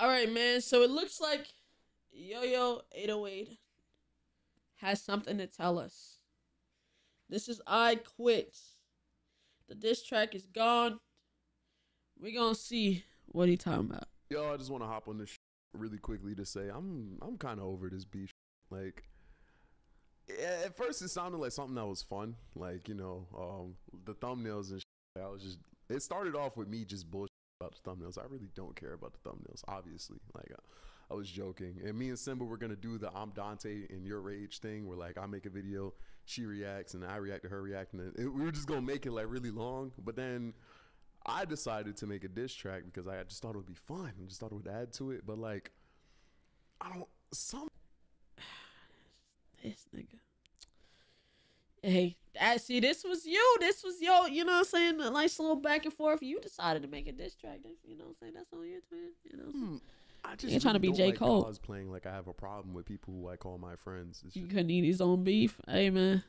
All right, man. So it looks like Yo Yo 808 has something to tell us. This is I Quit. The diss track is gone. We're gonna see what he talking about. Yo, I just want to hop on this really quickly to say I'm I'm kind of over this beef. Like, at first it sounded like something that was fun, like you know, um, the thumbnails and. I was just. It started off with me just bullshit about the thumbnails. I really don't care about the thumbnails, obviously. Like, I, was joking, and me and Simba were gonna do the I'm Dante in your rage thing, where like I make a video, she reacts, and I react to her reacting. And it, we were just gonna make it like really long, but then. I decided to make a diss track because I just thought it would be fun. I just thought it would add to it. But like, I don't. Some This nigga. Hey, see. This was you. This was yo. You know what I'm saying? A nice little back and forth. You decided to make a diss track. That's, you know what I'm saying? That's on your twin. You know. I'm? Hmm, I just You're trying to be J. like Cole. Cosplaying like I have a problem with people who I call my friends. It's just, couldn't eat his own beef. Hey man.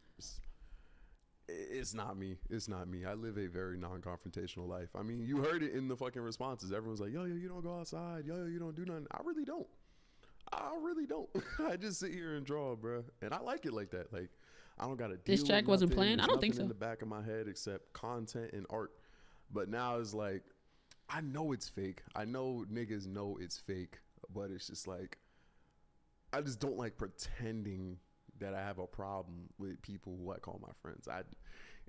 it's not me. It's not me. I live a very non-confrontational life. I mean, you heard it in the fucking responses. Everyone's like, "Yo, yo, you don't go outside. Yo, yo, you don't do nothing." I really don't. I really don't. I just sit here and draw, bro, and I like it like that. Like, I don't gotta. This deal track with wasn't nothing. playing? I don't think nothing In so. the back of my head, except content and art. But now it's like, I know it's fake. I know niggas know it's fake, but it's just like, I just don't like pretending that I have a problem with people who I call my friends. I,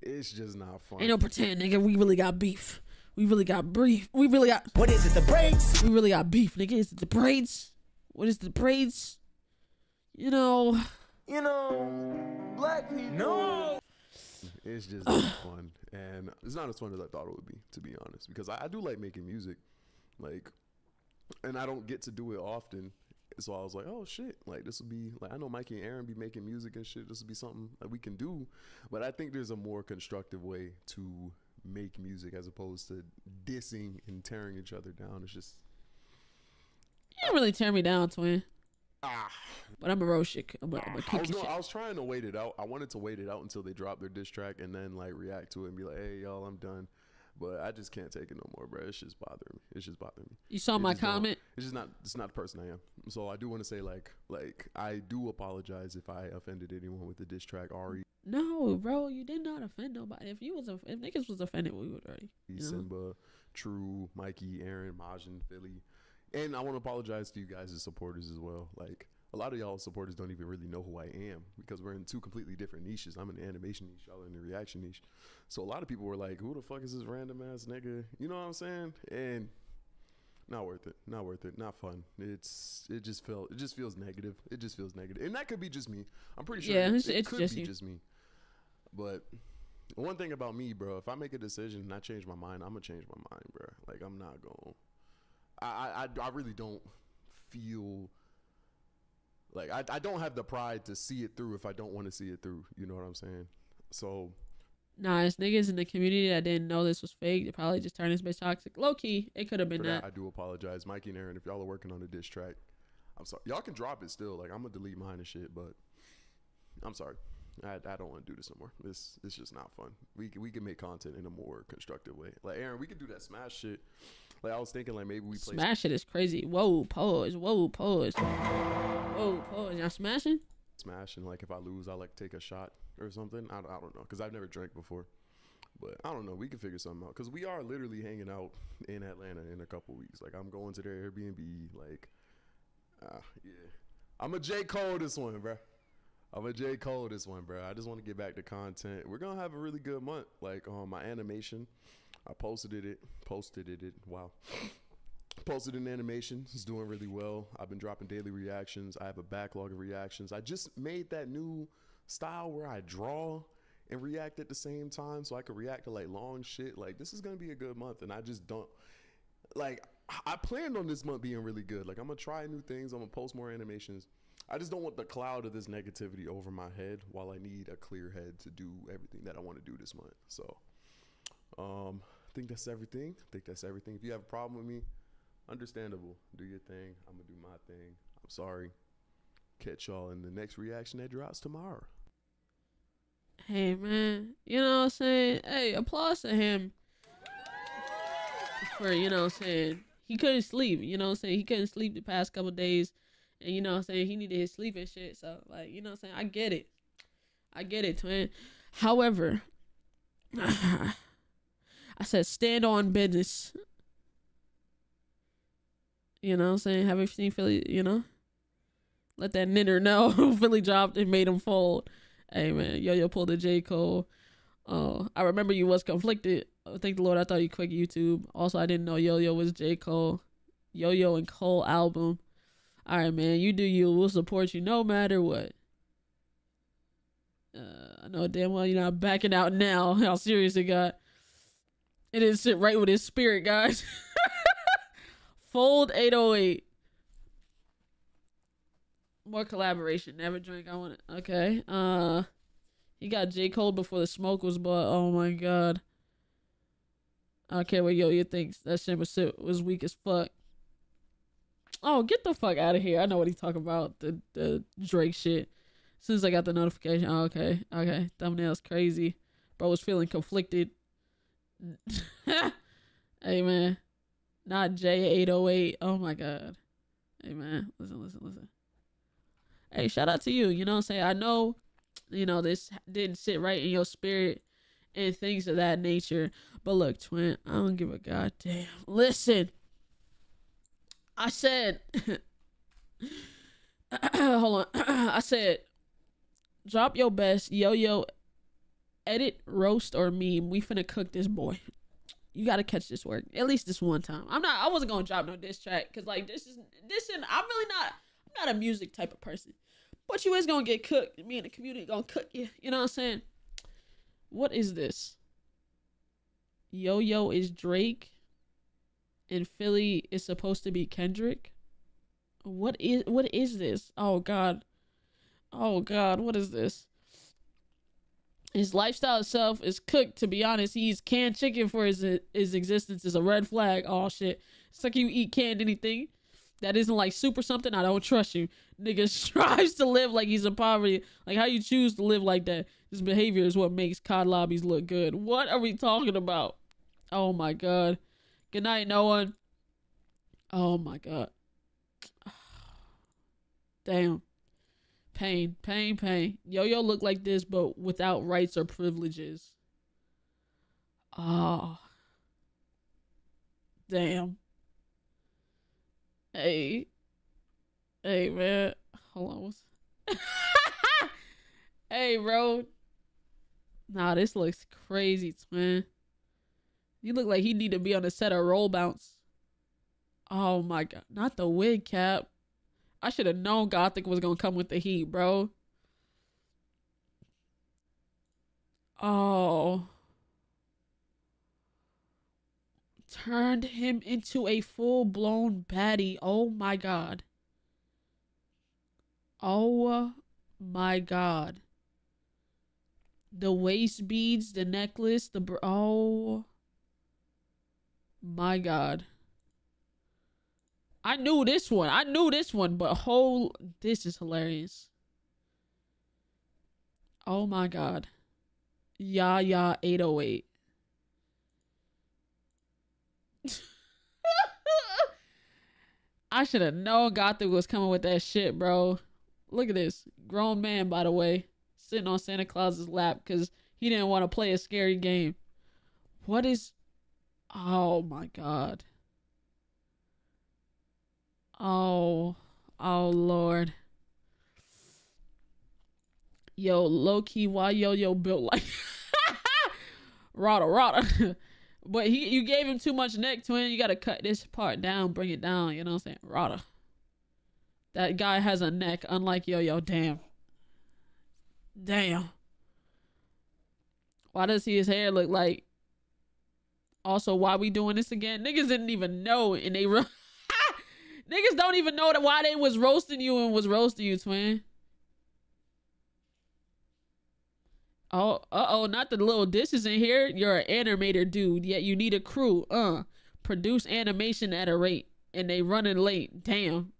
it's just not fun. Ain't no pretend, nigga. We really got beef. We really got beef. We really got. What is it, the braids? We really got beef, nigga. Is it the braids? What is the braids? You know. You know, black people. No. It's just not fun, and it's not as fun as I thought it would be, to be honest. Because I, I do like making music, like, and I don't get to do it often. So I was like, oh shit, like this will be like I know Mikey and Aaron be making music and shit. This will be something that we can do, but I think there's a more constructive way to make music as opposed to dissing and tearing each other down. It's just You didn't really tear me down, twin. Ah. But I'm a roast shit. I'm a, I'm a I was, I was trying to wait it out. I wanted to wait it out until they drop their diss track and then like react to it and be like, "Hey, y'all, I'm done." But I just can't take it no more, bro. It's just bothering me. It's just bothering me. You saw It my comment. It's just not. It's not the person I am. So I do want to say like, like I do apologize if I offended anyone with the diss track. Ari, No, bro, you did not offend nobody. If you was if niggas was offended, we would already. You know? Simba, True, Mikey, Aaron, Majin, Philly, and I want to apologize to you guys as supporters as well. Like a lot of y'all supporters don't even really know who I am because we're in two completely different niches. I'm in the animation niche, y'all are in the reaction niche. So a lot of people were like, "Who the fuck is this random ass nigga?" You know what I'm saying? And not worth it. Not worth it. Not fun. It's it just felt it just feels negative. It just feels negative, and that could be just me. I'm pretty sure Yeah, it, it's- it it's could just be you. just me. But one thing about me, bro, if I make a decision and I change my mind, I'm gonna change my mind, bro. Like I'm not going. I I I really don't feel like I I don't have the pride to see it through if I don't want to see it through. You know what I'm saying? So Nah, it's niggas in the community that didn't know this was fake. They probably just turned this bitch toxic. Low key, it could have been that, that. I do apologize, Mikey and Aaron. If y'all are working on a diss track, I'm sorry. Y'all can drop it still. Like I'm gonna delete mine and shit, but I'm sorry. I, I don't want to do this no more. This it's just not fun. We can, we can make content in a more constructive way. Like Aaron, we could do that smash shit. Like I was thinking, like maybe we play Smash it is crazy. Whoa, pause. Whoa, pause. Whoa, pause. Y'all smashing? Smashing. like if I lose, I like take a shot or something. I, I don't know because I've never drank before, but I don't know. We can figure something out because we are literally hanging out in Atlanta in a couple weeks. Like I'm going to their Airbnb. Like, ah, yeah, I'm a J Cole this one, bro. I'm a J Cole this one, bro. I just want to get back to content. We're gonna have a really good month. Like on my animation, I posted it. Posted it. it wow. Posted an animation. It's doing really well. I've been dropping daily reactions. I have a backlog of reactions. I just made that new style where I draw and react at the same time so I could react to like long shit. Like this is gonna be a good month, and I just don't like. I planned on this month being really good. Like I'm gonna try new things. I'm gonna post more animations. I just don't want the cloud of this negativity over my head while I need a clear head to do everything that I want to do this month. So, um, I think that's everything. I think that's everything. If you have a problem with me, understandable. Do your thing. I'm gonna do my thing. I'm sorry. Catch y'all in the next reaction that drops tomorrow. Hey, man. You know what I'm saying? Hey, applause to him for, you know what I'm saying? he couldn't sleep. You know what I'm saying? He couldn't sleep the past couple days, and you know what I'm saying he needed his sleep and shit. So like you know what I'm saying I get it, I get it, twin. However, I said stand on business. You know what I'm saying? Have you seen Philly? You know, let that knitter know Philly dropped and made him fold. Hey man, Yo Yo pulled a J Cole. Oh, I remember you was conflicted. Thank the Lord, I thought you quit YouTube. Also, I didn't know Yo Yo was J Cole. Yo Yo and Cole album. All right, man, you do you. We'll support you no matter what. Uh, I know damn well you're not backing out now. How serious it got. It didn't sit right with his spirit, guys. Fold 808. More collaboration. Never drink. I want it. Okay. Uh, he got J Cole before the smoke was bought. Oh my god. I care what Yo you thinks. That shit was was weak as fuck. Oh, get the fuck out of here! I know what he's talking about. The the Drake shit. As soon as I got the notification, oh, okay, okay, thumbnail's crazy. Bro was feeling conflicted. hey man, not J eight oh eight. Oh my god. Hey man, listen, listen, listen. Hey, shout out to you. You know what I'm saying? I know, you know, this didn't sit right in your spirit and things of that nature. But look, twin, I don't give a goddamn. Listen, I said, hold on. I said, drop your best yo yo edit, roast, or meme. We finna cook this boy. You gotta catch this work at least this one time. I'm not. I wasn't gonna drop no diss track because like this is this and I'm really not. I'm not a music type of person. But you is gonna get cooked. Me and the community gonna cook you. You know what I'm saying? What is this? Yo Yo is Drake, and Philly is supposed to be Kendrick. What is what is this? Oh God, oh God, what is this? His lifestyle itself is cooked. To be honest, he's canned chicken for his his existence is a red flag. Oh shit! It's like you eat canned anything that isn't like super something. I don't trust you. Nigga strives to live like he's in poverty. Like how you choose to live like that. This behavior is what makes COD lobbies look good. What are we talking about? Oh my god. Good night, no one. Oh my god. Damn. Pain, pain, pain. Yo yo look like this, but without rights or privileges. Ah. Oh. Damn. Hey. Hey, man. Hold on. hey, bro. Nah, this looks crazy, twin. You look like he need to be on a set of Roll Bounce. Oh my god. Not the wig cap. I should have known Gothic was gonna come with the heat, bro. Oh. Turned him into a full blown baddie. Oh my god. Oh my god. The waist beads, the necklace, the br- oh my god. I knew this one. I knew this one, but whole this is hilarious. Oh my god. Yeah, yeah, 808. I should have known Gothic was coming with that shit, bro. Look at this. Grown man, by the way, sitting on Santa Claus's lap because he didn't want to play a scary game. What is. Oh my god. Oh, oh Lord. Yo, low key, why yo yo built like Rada Rada. but he you gave him too much neck twin. You gotta cut this part down, bring it down, you know what I'm saying? Rada. That guy has a neck, unlike yo yo. Damn. Damn. Why does his hair look like also why we doing this again? Niggas didn't even know and they run Niggas don't even know that why they was roasting you and was roasting you, twin. Oh, uh oh, not the little dishes in here. You're an animator dude, yet you need a crew. Uh, produce animation at a rate, and they running late. Damn.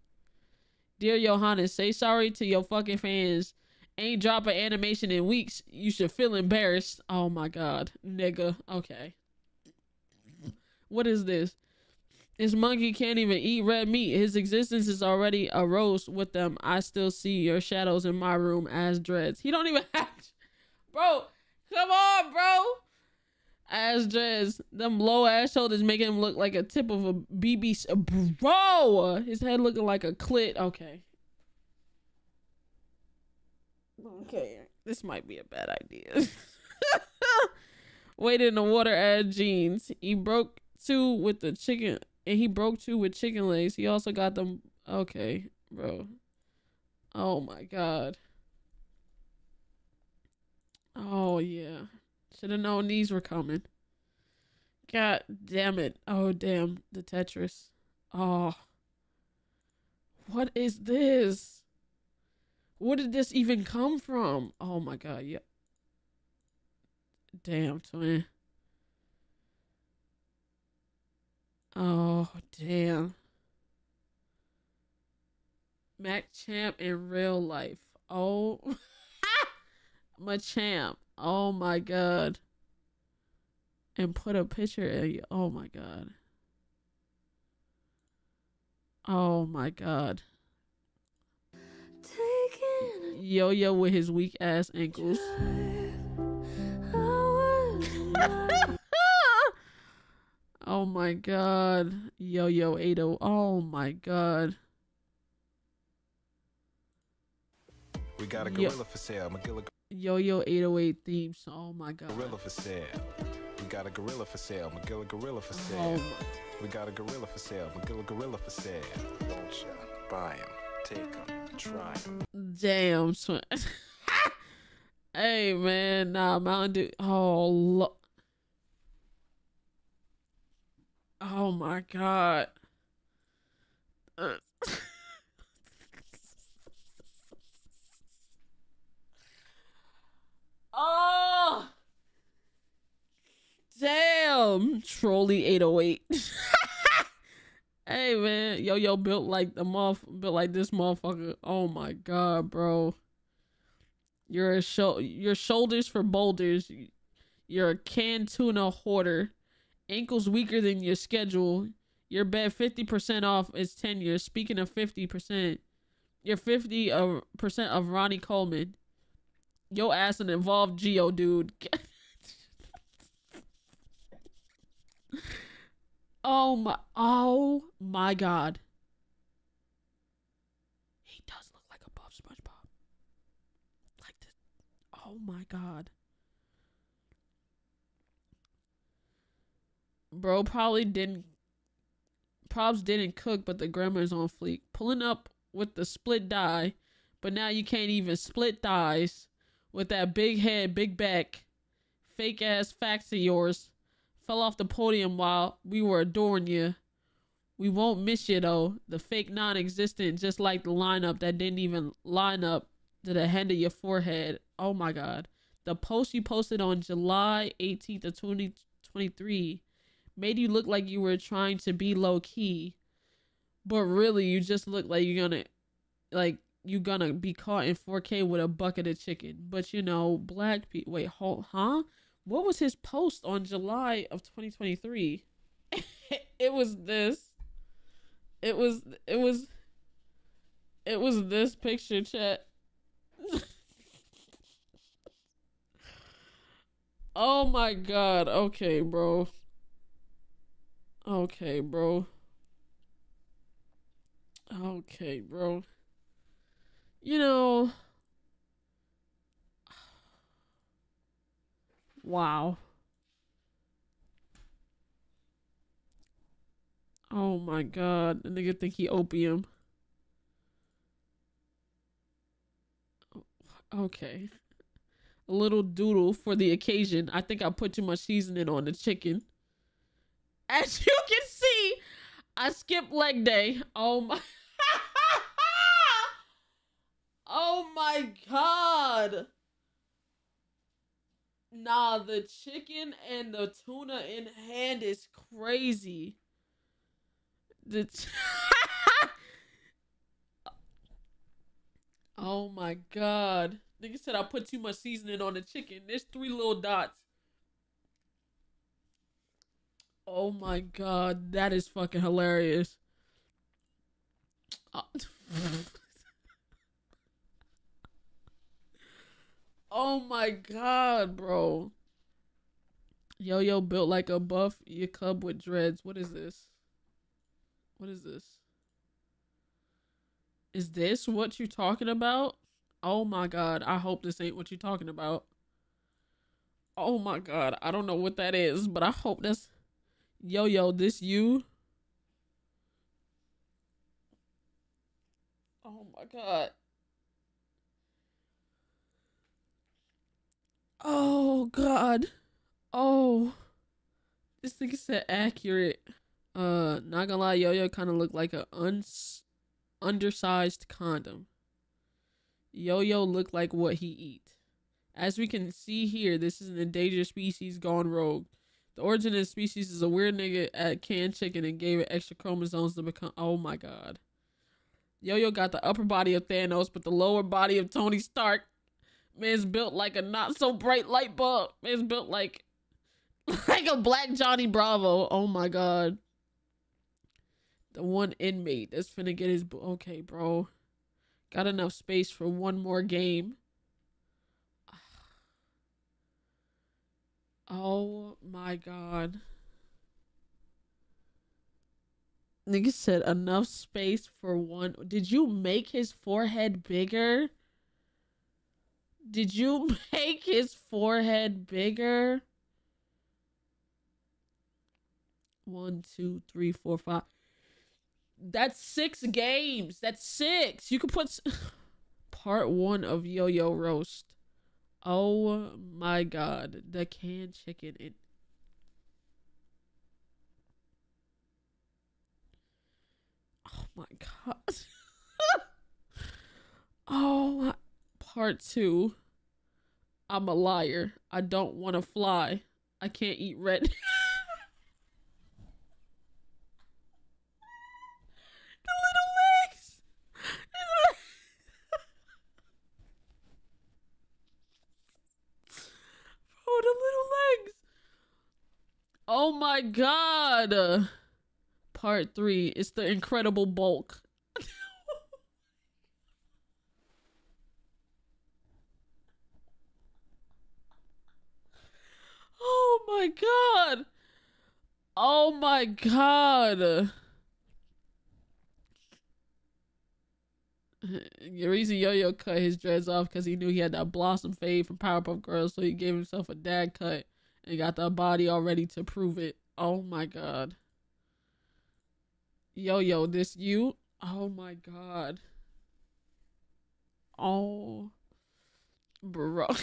Dear Johannes, say sorry to your fucking fans. Ain't drop an animation in weeks. You should feel embarrassed. Oh my god, nigga. Okay. What is this? His monkey can't even eat red meat. His existence is already a roast with them. I still see your shadows in my room as dreads. He don't even have, bro. Come on, bro. As dreads, them low ass shoulders making him look like a tip of a BB. Bro, his head looking like a clit. Okay. Okay, this might be a bad idea. Waited in the water add jeans. He broke two with the chicken, and he broke two with chicken legs. He also got them. Okay, bro. Oh my god. Oh yeah. Should have known these were coming. God damn it. Oh damn. The Tetris. Oh. What is this? Where did this even come from? Oh my god, yeah. Damn, twin. Oh, damn. Machamp in real life. Oh. Machamp. Oh my god. And put a picture of you. Oh my god. Oh my god. Yo yo with his weak ass ankles. oh my god. Yo yo 80. Oh my god. We got a Yo- gorilla for sale. Magilla Yo yo 808 theme song. Oh my god. gorilla for sale. We got a gorilla for sale. Magilla gorilla for Oh sale. my. We got a gorilla for sale. Magilla gorilla for sale. Don't ya? Buy 'em, take 'em, try 'em. Damn, son. hey man, nah, Mountain Dew. Oh, lo- oh my god. Uh, oh, damn, trolley eight oh eight. Hey man, yo yo built like the moth built like this motherfucker. Oh my god, bro. You're a show your shoulders for boulders. You're a canned tuna hoarder. Ankles weaker than your schedule. Your bet fifty percent off is 10 years. Speaking of fifty percent, you're fifty of percent of Ronnie Coleman. Yo ass an involved Geodude. Oh my oh my god. He does look like a buff SpongeBob. Like this. Oh my god. Bro probably didn't Probs didn't cook, but the grammar's on fleek. Pulling up with the split die, but now you can't even split thighs with that big head, big back, fake ass facts of yours fell off the podium while we were adoring you. We won't miss you though. The fake non-existent, just like the lineup that didn't even line up to the hand of your forehead. Oh my god. The post you posted on July 18th of 2023 made you look like you were trying to be low key. But really you just look like you're gonna like you're gonna be caught in 4K with a bucket of chicken. But you know, black people wait, hold huh? what was his post on July of 2023? it was this. It was it was it was this picture chat. oh my god. Okay, bro. Okay, bro. Okay, bro. You know, Wow. Oh my god. The nigga think he opium. Okay. A little doodle for the occasion. I think I put too much seasoning on the chicken. As you can see, I skipped leg day. Oh my Oh my god. Nah, the chicken and the tuna in hand is crazy. The Oh my god. Nigga said I put too much seasoning on the chicken. There's three little dots. Oh my god, that is fucking hilarious. Uh, oh my god, bro. Yo yo built like a buff your cub with dreads. What is this? What is this? Is this what you talking about? Oh my god, I hope this ain't what you talking about. Oh my god, I don't know what that is, but I hope that's Yo yo, this you? Oh my god. Oh god. Oh. This thing is said accurate. Uh, not gonna lie, Yo Yo kind of looked like a uns- undersized condom. Yo Yo looked like what he eat. As we can see here, this is an endangered species gone rogue. The origin of the species is a weird nigga at canned chicken and gave it extra chromosomes to become. Oh my god. Yo Yo got the upper body of Thanos, but the lower body of Tony Stark. Man's built like a not so bright light bulb. Man's built like like a black Johnny Bravo. Oh my god. The one inmate that's finna get his. Okay, bro. Got enough space for one more game. Oh my god. Nigga said enough space for one. Did you make his forehead bigger? Did you make his forehead bigger? One, two, three, four, five. That's six games. That's six. You could put part one of Yo Yo Roast. Oh my god. The canned chicken. It. Oh my god. oh, part two. I'm a liar. I don't want to fly. I can't eat red. the little legs. Oh, the little legs. Oh my god. Part three. It's the incredible bulk. oh my god. Oh my god. Reason Yo Yo cut his dreads off because he knew he had that blossom fade from Powerpuff Girls, so he gave himself a dad cut and got the body all ready to prove it. Oh my god. Yo Yo, this you? Oh my god. Oh, bro.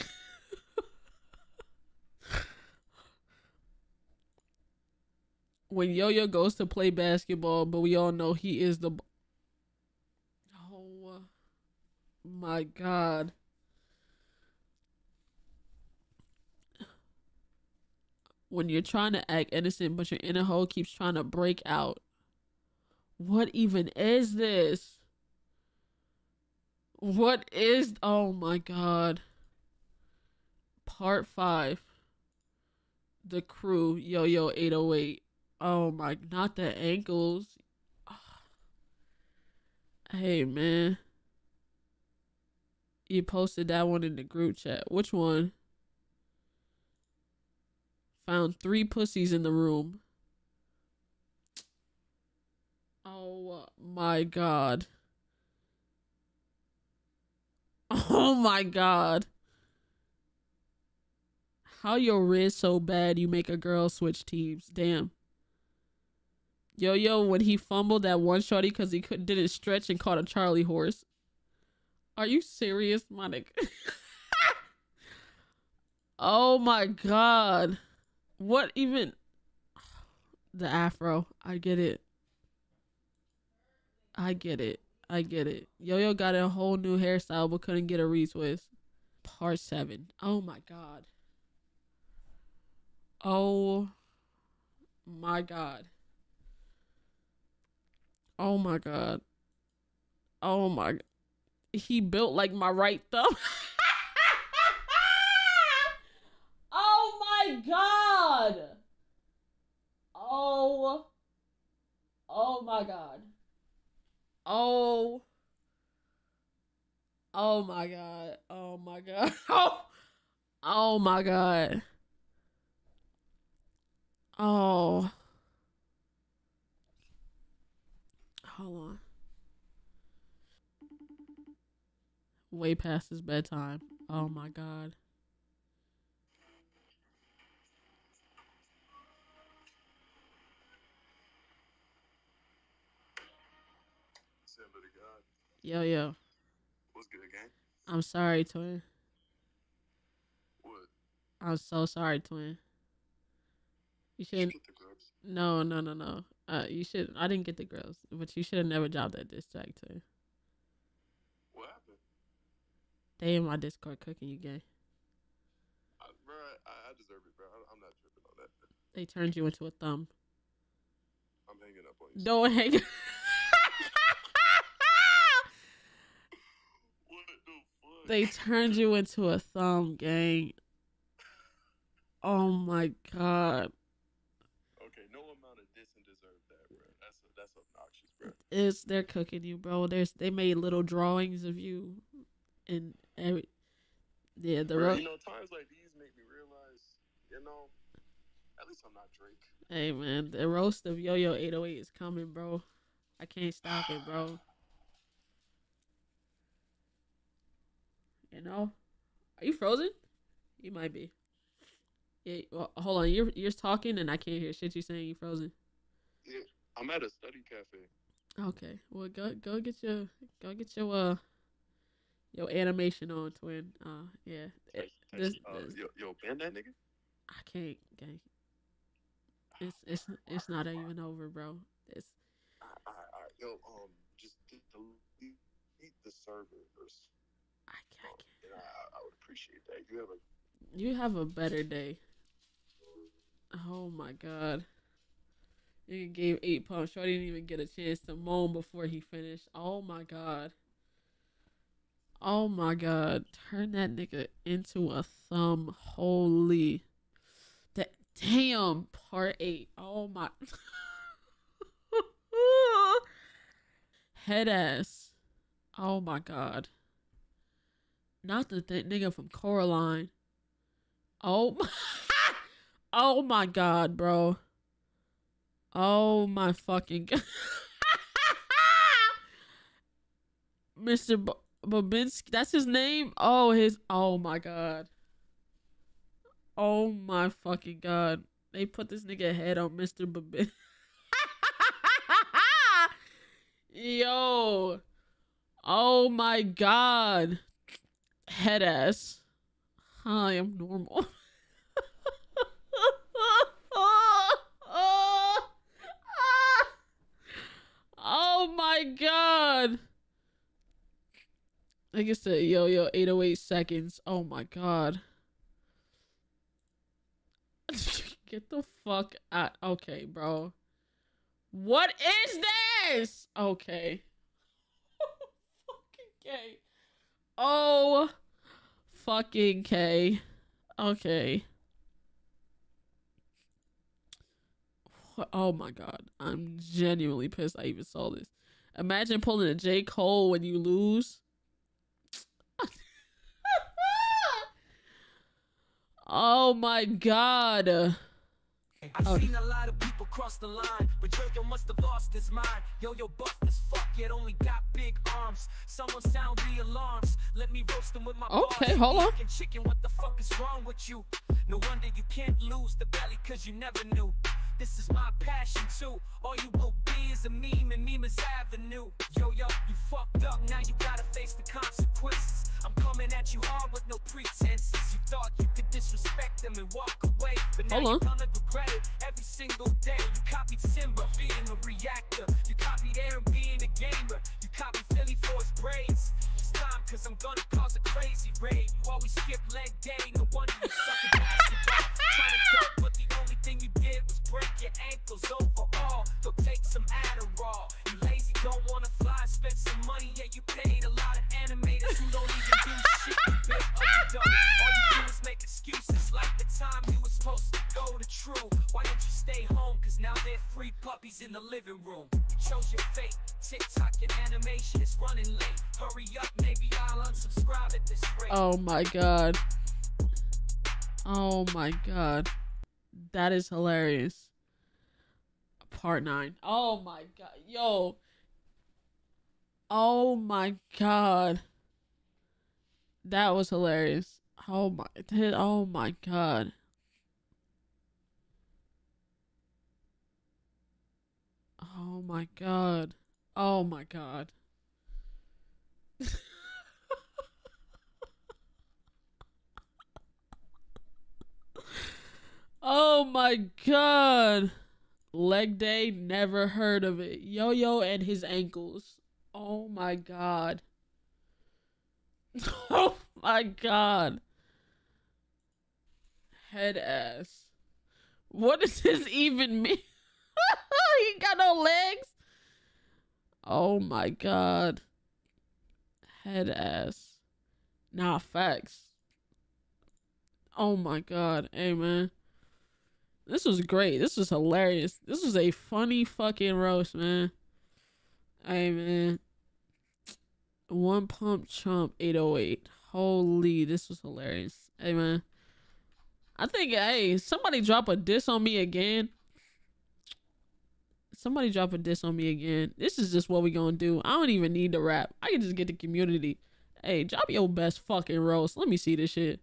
when Yo Yo goes to play basketball, but we all know he is the. Oh my god. When you're trying to act innocent, but your inner hole keeps trying to break out. What even is this? What is. Oh my god. Part 5. The crew, Yo Yo 808. Oh my. Not the ankles. Hey, man. You posted that one in the group chat. Which one? Found three pussies in the room. Oh uh, my god. Oh my god. How your wrist so bad you make a girl switch teams? Damn. Yo yo, when he fumbled that one shorty because he couldn't didn't stretch and caught a Charlie horse. Are you serious, my oh my god. What even the afro. I get it. I get it. I get it. Yo Yo got a whole new hairstyle but couldn't get a retwist. Part seven. Oh my god. Oh my god. Oh my god. Oh my he built like my right thumb. oh my god. Oh. Oh my god. Oh. Oh my god. Oh my god. Oh. Oh my god. Oh. Hold on. Way past his bedtime. Oh my god. Simba the God. Yo yo. What's good, gang? I'm sorry, twin. What? I'm so sorry, twin. You shouldn't. No, no, no, no. Uh, you should. I didn't get the girls, but you should have never dropped that diss track, twin. What happened? They in my Discord cooking you gay. I, bro, I, I deserve it, bro. I, I'm not tripping on that. They turned you into a thumb. I'm hanging up on you. Don't hang. What the fuck? They turned you into a thumb, gang. Oh my god. Okay, no amount of dissing deserves that, bro. That's that's obnoxious, bro. It's they're cooking you, bro. There's they made little drawings of you, and every yeah the Bro, you know, times like these make me realize, you know, at least I'm not Drake. hey man the roast of Yo Yo 808 is coming, bro. I can't stop it, bro. You know, are you frozen? You might be. Yeah, well, hold on. You're you're talking and I can't hear shit you're saying. You frozen. Yeah, I'm at a study cafe. Okay. Well, go go get your go get your uh your animation on, twin. Uh, yeah. Text- this, uh, this- yo, yo, ban that nigga. I can't, gang. It's it's it's not even over, bro. It's Alright, alright, alright. Yo, um, just delete the server first. I can't. I I, I I would appreciate that. You have a You have a better day. Oh my god. You gave eight pumps. Shorty didn't even get a chance to moan before he finished. Oh my god. Oh my god. Turn that nigga into a thumb. Holy. That damn part eight. Oh my head ass. Oh my god. Not the th- nigga from Coraline. Oh my, oh my god, bro. Oh my fucking god. Mr. Bobinsky, that's his name? Oh, his oh my god. Oh my fucking god. They put this nigga head on Mr. Babin. Yo. Oh my god. Head ass. I am normal. oh my god. I guess the yo yo 808 seconds. Oh my god. Get the fuck out. Okay, bro. What is this? Okay. fucking K. Oh, fucking K. Okay. Oh my god. I'm genuinely pissed I even saw this. Imagine pulling a J. Cole when you lose. oh my god. I've Oh. seen a lot of people cross the line, but Yo-Yo must have lost his mind. Yo-Yo buff as fuck, yet only got big arms. Someone sound the alarms. Let me roast him with my Okay, bars. hold on. Chicken, what the fuck is wrong with you? No wonder you can't lose the belly, cause you never knew. This is my passion too. All you will be is a meme in Mima's Avenue. Yo, yo, you fucked up, now you gotta face the consequences. I'm coming at you hard with no pretenses. You thought you could disrespect them and walk away, but now Hold you're on. gonna regret it every single day. You copied Simba being a reactor. You copied Aaron being a gamer. You copied Philly for his braids. It's time, cause I'm gonna cause a crazy raid. You always skip leg day, Oh my god. Oh my god. That is hilarious. Part 9. Oh my god. Yo. Oh my god. That was hilarious. Oh my oh my god. Oh my god. Oh my god. oh my god. Leg day, never heard of it. Yo Yo and his ankles. Oh my god. oh my god. Head ass. What does this even mean? he got no legs. Oh my god. Head ass. Nah, facts. Oh my god. Hey man. This was great. This was hilarious. This was a funny fucking roast, man. Hey man. One pump chump 808. Holy, this was hilarious. Hey man. I think hey, somebody drop a diss on me again. Somebody drop a diss on me again. This is just what we gonna do. I don't even need to rap. I can just get the community. Hey, drop your best fucking roast. Let me see this shit.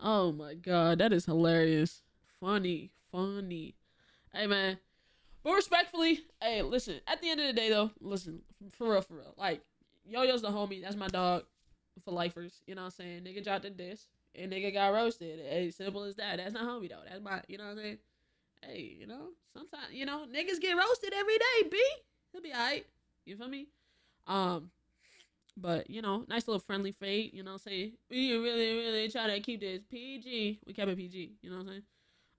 Oh my god, that is hilarious. Funny, funny. Hey man. But respectfully, hey, listen, at the end of the day though, listen, for real, for real. Like, Yo-Yo's the homie. That's my dog for lifers. You know what I'm saying? Nigga dropped the diss and nigga got roasted. Hey, simple as that. That's not homie though. That's my, you know what I'm saying? Hey, you know, sometimes, you know, niggas get roasted every day, B. He'll be alright. You feel me? Um, but you know, nice little friendly fade. You know what I'm saying? We really, really try to keep this PG. We kept it PG. You know what I'm saying?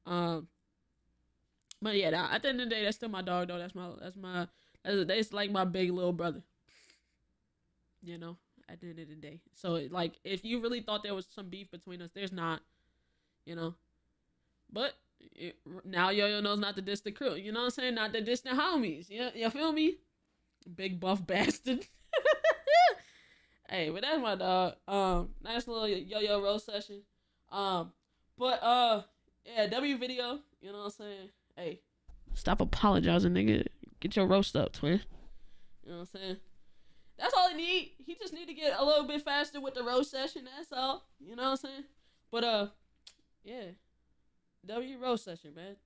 Um, but yeah, at the end of the day, that's still my dog though. That's my, that's my, that's, that's like my big little brother. You know, at the end of the day. So like, if you really thought there was some beef between us, there's not. You know, but it, now Yo Yo knows not the crew. You know what I'm saying? Not the homies. You, you feel me? Big buff bastard. hey, but that's my dog. Um, nice little Yo Yo roast session. Um, but uh, yeah, W video. You know what I'm saying? Hey, stop apologizing, nigga. Get your roast up, twin. You know what I'm saying? That's all he need. He just need to get a little bit faster with the roast session. That's all. You know what I'm saying? But uh, yeah. W roast session, man.